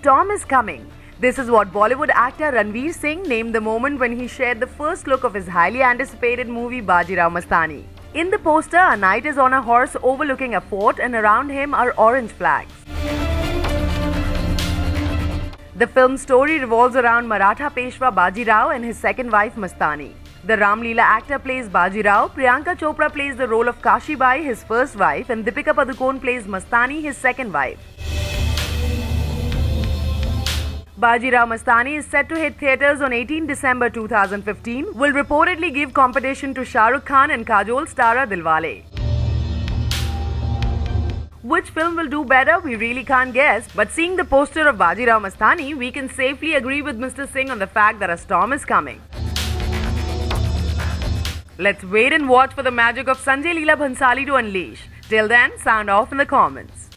storm is coming. This is what Bollywood actor Ranveer Singh named the moment when he shared the first look of his highly anticipated movie Bajirao Mastani. In the poster, a knight is on a horse overlooking a fort and around him are orange flags. The film's story revolves around Maratha Peshwa Bajirao and his second wife Mastani. The Ramleela actor plays Bajirao, Priyanka Chopra plays the role of Kashibai, his first wife, and Deepika Padukone plays Mastani, his second wife. Bajirao Mastani is set to hit theatres on 18 December 2015, will reportedly give competition to Shah Rukh Khan and Kajol starrer Dilwale. Which film will do better, we really can't guess, but seeing the poster of Bajirao Mastani, we can safely agree with Mr. Singh on the fact that a storm is coming. Let's wait and watch for the magic of Sanjay Leela Bhansali to unleash. Till then, sound off in the comments.